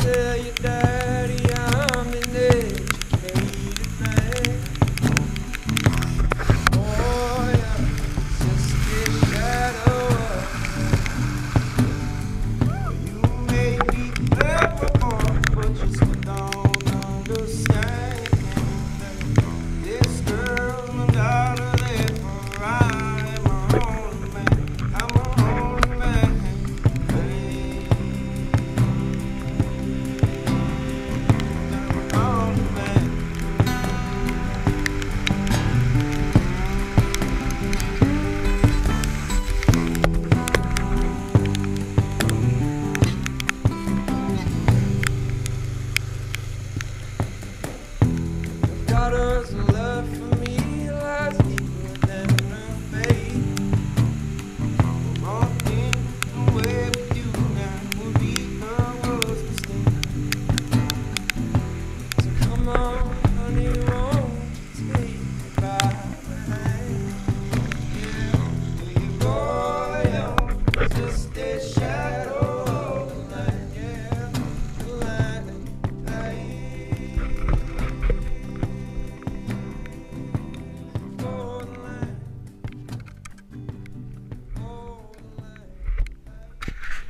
till you die.